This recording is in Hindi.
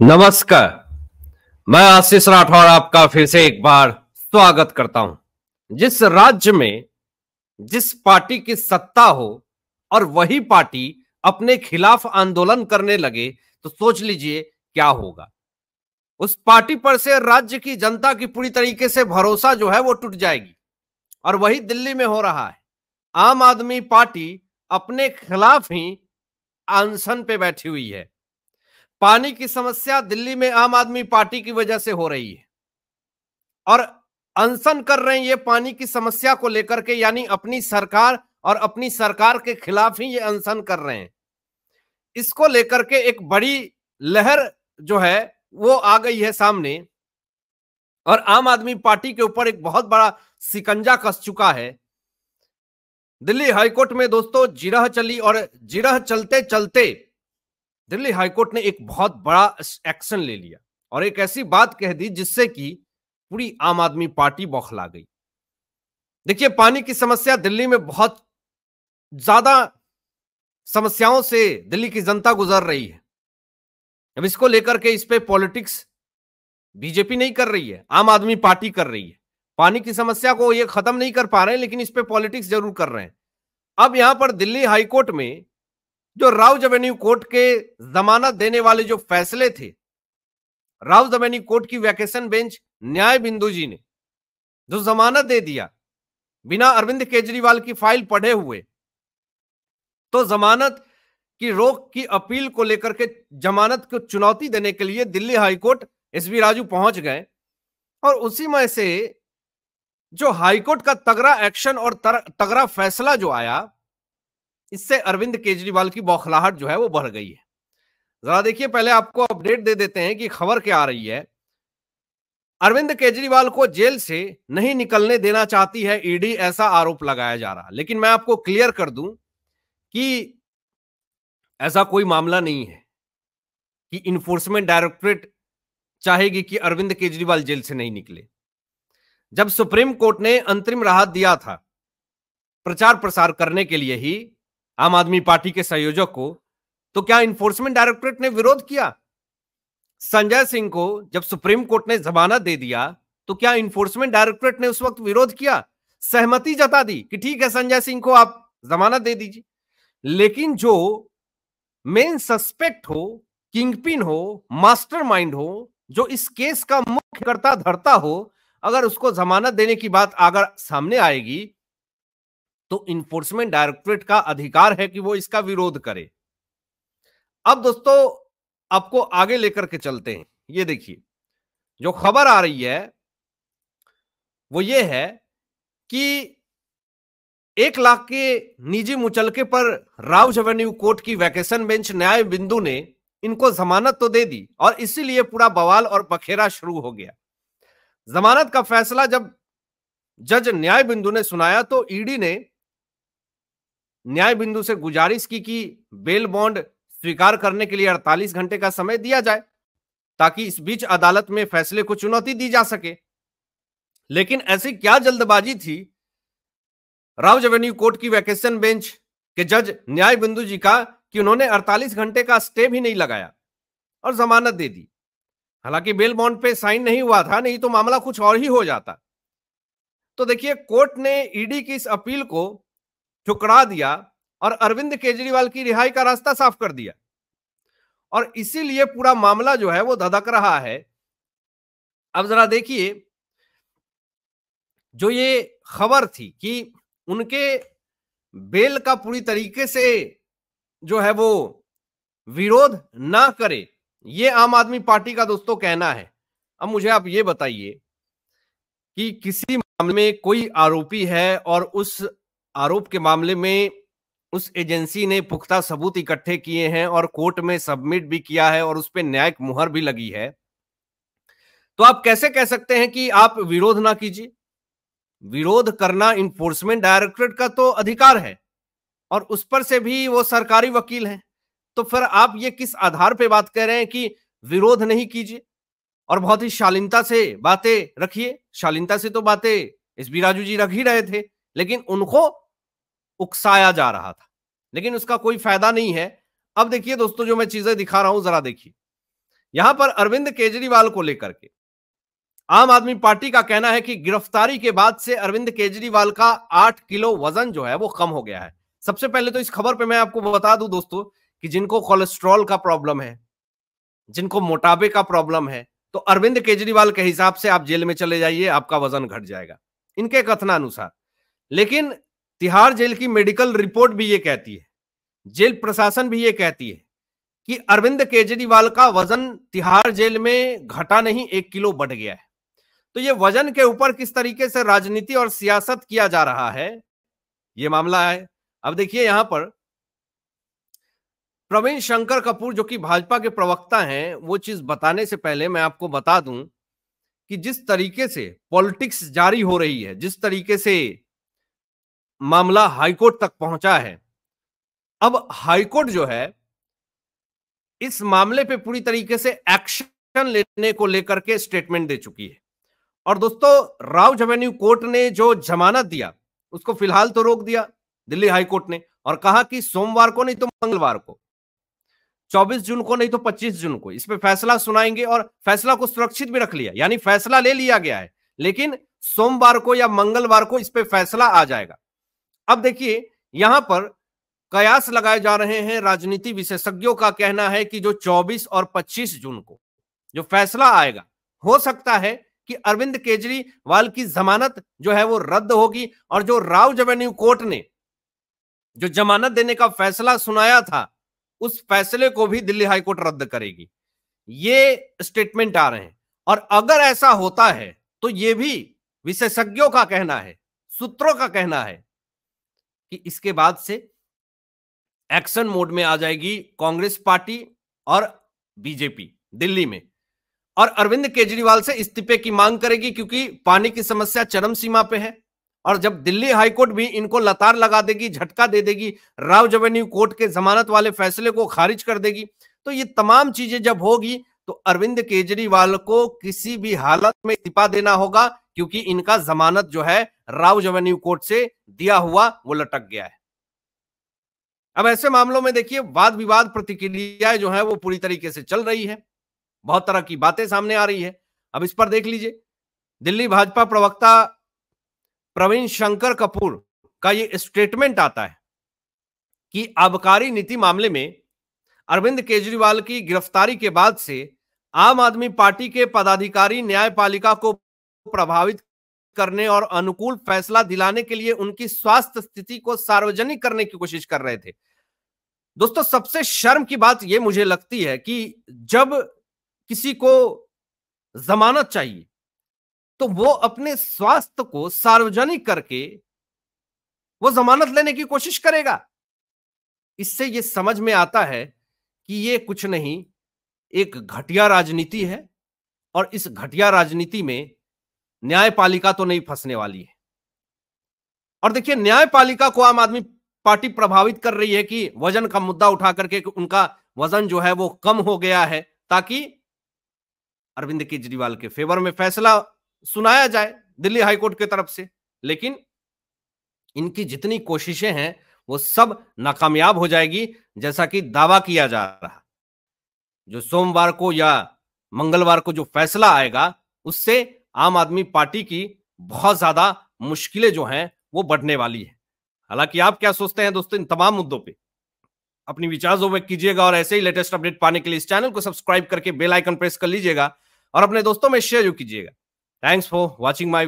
नमस्कार। मैं आशीष राठौर आपका फिर से एक बार स्वागत करता हूँ। जिस राज्य में जिस पार्टी की सत्ता हो और वही पार्टी अपने खिलाफ आंदोलन करने लगे तो सोच लीजिए क्या होगा। उस पार्टी पर से राज्य की जनता की पूरी तरीके से भरोसा जो है वो टूट जाएगी। और वही दिल्ली में हो रहा है। आम आदमी पार्टी अपने खिलाफ ही अनशन पे बैठी हुई है। पानी की समस्या दिल्ली में आम आदमी पार्टी की वजह से हो रही है। और अनशन कर रहे हैं ये पानी की समस्या को लेकर के, यानी अपनी सरकार और अपनी सरकार के खिलाफ ही ये अनशन कर रहे हैं। इसको लेकर के एक बड़ी लहर जो है, वो आ गई है सामने। और आम आदमी पार्टी के ऊपर एक बहुत बड़ा सिकंजा कस चुका है। दिल्ली हाईकोर्ट में दोस्तों, जिरह चली और जिरह चलते चलते दिल्ली हाईकोर्ट ने एक बहुत बड़ा एक्शन ले लिया और एक ऐसी बात कह दी जिससे कि पूरी आम आदमी पार्टी बौखला गई। देखिए, पानी की समस्या दिल्ली में बहुत ज़्यादा समस्याओं से दिल्ली की जनता गुजर रही है। अब इसको लेकर के इस पे पॉलिटिक्स बीजेपी नहीं कर रही है, आम आदमी पार्टी कर रही है। पानी की समस्या को ये खत्म नहीं कर पा रहे हैं, लेकिन इस पे पॉलिटिक्स ज़रूर कर रहे हैं। अब यहाँ पर दिल्ली हाईकोर्ट में जो राउज एवेन्यू कोर्ट के जमानत देने वाले जो फैसले थे, राउज एवेन्यू कोर्ट की वैकेशन बेंच न्याय बिंदु जी ने जो जमानत दे दिया, बिना अरविंद केजरीवाल की फ़ाइल पढ़े हुए तो जमानत की रोक की अपील को लेकर के, जमानत को चुनौती देने के लिए Delhi high court S B Raju पहुँच गए और उसी में से जो हाईकोर्ट का तगड़ा एक्शन और तगड़ा फैसला जो आया इससे अरविंद केजरीवाल की बौखलाहट जो है वो बढ़ गई है। जरा देखिए, पहले आपको अपडेट दे देते हैं कि खबर क्या आ रही है। अरविंद केजरीवाल को जेल से नहीं निकलने देना चाहती है ईडी, ऐसा आरोप लगाया जा रहा। लेकिन मैं आपको क्लियर कर दूँ कि ऐसा कोई मामला नहीं है कि इन्फोर्समेंट डायरेक्टरेट चाहेगी कि अरविंद केजरीवाल जेल से नहीं निकले। जब सुप्रीम कोर्ट ने अंतरिम राहत दिया था प्रचार प्रसार करने के लिए ही आम आदमी पार्टी के संयोजक को तो क्या इन्फोर्समेंट डायरेक्टरेट ने विरोध किया? संजय सिंह को जब सुप्रीम कोर्ट ने जमानत दे दिया तो क्या इन्फोर्समेंट डायरेक्टरेट ने उस वक्त विरोध किया? सहमति जता दी कि ठीक है संजय सिंह को आप जमानत दे दीजिए। लेकिन जो मेन सस्पेक्ट हो किंगपिन हो मास्टरमाइंड हो, जो इस केस का मुख्य करता धरता हो, अगर उसको जमानत देने की बात अगर सामने आएगी तो इन्फोर्समेंट डायरेक्टरेट का अधिकार है कि वो इसका विरोध करे। अब दोस्तों, आपको आगे लेकर के चलते हैं। ये देखिए, जो खबर आ रही है, वो ये है कि एक लाख के निजी मुचलके पर राउज एवेन्यू कोर्ट की वैकेशन बेंच न्याय बिंदु ने इनको जमानत तो दे दी और इसीलिए पूरा बवाल और बखेरा शुरू हो गया। जमानत का फैसला जब जज न्याय बिंदु ने सुनाया तो ईडी ने न्याय बिंदु से गुजारिश की कि बेल बॉन्ड स्वीकार करने के लिए 48 घंटे का समय दिया जाए, ताकि इस बीच अदालत में फैसले को चुनौती दी जा सके। लेकिन ऐसी क्या जल्दबाजी थी? राव एवेन्यू कोर्ट की वैकेशन बेंच के जज न्याय बिंदु जी का कि उन्होंने 48 घंटे का स्टे भी नहीं लगाया और जमानत दे दी। हालाँकि बेल बॉन्ड पे साइन नहीं हुआ था, नहीं तो मामला कुछ और ही हो जाता। तो देखिए, कोर्ट ने ईडी की इस अपील को ठुकरा दिया और अरविंद केजरीवाल की रिहाई का रास्ता साफ़ कर दिया। और इसीलिए पूरा मामला जो है वो धधक रहा है। अब जरा देखिए, जो ये खबर थी कि उनके बेल का पूरी तरीके से जो है वो विरोध ना करे, ये आम आदमी पार्टी का दोस्तों कहना है। अब मुझे आप ये बताइए कि किसी मामले में कोई आरोपी है और उस आरोप के मामले में उस एजेंसी ने पुख्ता सबूत इकट्ठे किए हैं और कोर्ट में सबमिट भी किया है और उस पर न्यायिक मुहर भी लगी है। तो आप कैसे कह सकते हैं कि आप विरोध ना कीजिए? विरोध करना इन्फोर्समेंट डायरेक्टरेट का तो अधिकार है और उस पर से भी वो सरकारी वकील हैं। तो फिर आप ये किस आधार पे बात कर रहे हैं कि विरोध नहीं कीजिए? और बहुत ही शालीनता से बातें रखिए। शालीनता से तो बातें एस बी राजू जी रख ही रहे थे। लेकिन उनको उकसाया जा रहा था। लेकिन उसका कोई फ़ायदा नहीं है। अब देखिए दोस्तों, जो मैं चीज़ें दिखा रहा हूँ, जरा देखिए। यहाँ पर अरविंद केजरीवाल को लेकर के आम आदमी पार्टी का कहना है कि गिरफ्तारी के बाद से अरविंद केजरीवाल का आठ किलो वज़न जो है, वो कम हो गया है। सबसे पहले तो इस खबर पे मैं आपको बता दूँ दोस्तों कि जिनको कोलेस्ट्रॉल का प्रॉब्लम है, जिनको मोटापे का प्रॉब्लम है तो अरविंद केजरीवाल के हिसाब से आप जेल में चले जाइए, आपका वज़न घट जाएगा। इनके कथनानुसार लेकिन तिहाड़ जेल की मेडिकल रिपोर्ट भी ये कहती है, जेल प्रशासन भी ये कहती है कि अरविंद केजरीवाल का वज़न तिहाड़ जेल में घटा नहीं, एक किलो बढ़ गया है। तो ये वज़न के ऊपर किस तरीके से राजनीति और सियासत किया जा रहा है, ये मामला है। अब देखिए यहाँ पर, प्रवीण शंकर कपूर जो कि भाजपा के प्रवक्ता हैं, वो चीज़ बताने से पहले मैं आपको बता दूँ कि जिस तरीके से पॉलिटिक्स जारी हो रही है, जिस तरीके से मामला हाईकोर्ट तक पहुँचा है। अब हाईकोर्ट जो है, इस मामले पे पूरी तरीके से एक्शन लेने को लेकर के स्टेटमेंट दे चुकी है। और दोस्तों राव जवेन्यू कोर्ट ने जो जमानत दिया, उसको फ़िलहाल तो रोक दिया दिल्ली हाईकोर्ट ने और कहा कि सोमवार को नहीं तो मंगलवार को 24 जून को नहीं तो 25 जून को। इस पे फैसला सुनाएँगे और फैसला को सुरक्षित भी रख लिया, यानी फैसला ले लिया गया है, लेकिन सोमवार को या मंगलवार को इस पे फैसला आ जाएगा। अब देखिए, यहाँ पर कयास लगाए जा रहे हैं राजनीति विशेषज्ञों का कहना है कि जो 24 और 25 जून को जो फैसला आएगा, हो सकता है कि अरविंद केजरीवाल की जमानत जो है वो रद्द होगी और जो राव जवेन्यू कोर्ट ने जो जमानत देने का फैसला सुनाया था, उस फैसले को भी दिल्ली हाईकोर्ट रद्द करेगी। ये स्टेटमेंट आ रहे हैं और अगर ऐसा होता है तो ये भी विशेषज्ञों का कहना है, सूत्रों का कहना है कि इसके बाद से एक्शन मोड में आ जाएगी कांग्रेस पार्टी और बीजेपी दिल्ली में। और अरविंद केजरीवाल से इस्तीफे की मांग करेगी क्योंकि पानी की समस्या चरम सीमा पे है और जब दिल्ली हाईकोर्ट भी इनको लतार लगा देगी, झटका दे देगी, राव जवेन्यू कोर्ट के जमानत वाले फैसले को खारिज कर देगी तो ये तमाम चीज़ें जब होगी तो अरविंद केजरीवाल को किसी भी हालत में इस्तीफा देना होगा। क्योंकि इनका जमानत जो है राव जवेन्यू कोर्ट से दिया हुआ, वो लटक गया है। अब ऐसे मामलों में देखिए, वाद विवाद प्रतिक्रियाएँ जो है, वो पूरी तरीके से चल रही है। बहुत तरह की बातें सामने आ रही है। अब इस पर देख लीजिए, दिल्ली भाजपा प्रवक्ता प्रवीण शंकर कपूर का ये स्टेटमेंट आता है कि आबकारी नीति मामले में अरविंद केजरीवाल की गिरफ्तारी के बाद से आम आदमी पार्टी के पदाधिकारी, न्यायपालिका को प्रभावित करने और अनुकूल फैसला दिलाने के लिए उनकी स्वास्थ्य स्थिति को सार्वजनिक करने की कोशिश कर रहे थे। दोस्तों, सबसे शर्म की बात यह मुझे लगती है कि जब किसी को जमानत चाहिए तो वो अपने स्वास्थ्य को सार्वजनिक करके वो जमानत लेने की कोशिश करेगा। इससे ये समझ में आता है कि ये कुछ नहीं, एक घटिया राजनीति है और इस घटिया राजनीति में न्यायपालिका तो नहीं फंसने वाली है। और देखिए, न्यायपालिका को आम आदमी पार्टी प्रभावित कर रही है कि वज़न का मुद्दा उठा करके उनका वज़न जो है वो कम हो गया है ताकि अरविंद केजरीवाल के फेवर में फैसला सुनाया जाए दिल्ली हाईकोर्ट की तरफ़ से। लेकिन इनकी जितनी कोशिशें हैं, वो सब नाकामयाब हो जाएगी, जैसा कि दावा किया जा रहा जो सोमवार को या मंगलवार को जो फैसला आएगा, उससे आम आदमी पार्टी की बहुत ज़्यादा मुश्किलें जो हैं, वो बढ़ने वाली है। हालाँकि आप क्या सोचते हैं दोस्तों इन तमाम मुद्दों पे? अपनी विचार जो व्यक्त कीजिएगा और ऐसे ही लेटेस्ट अपडेट पाने के लिए इस चैनल को सब्सक्राइब करके बेल आइकन प्रेस कर लीजिएगा और अपने दोस्तों में शेयर जो कीजिएगा। Thanks for watching my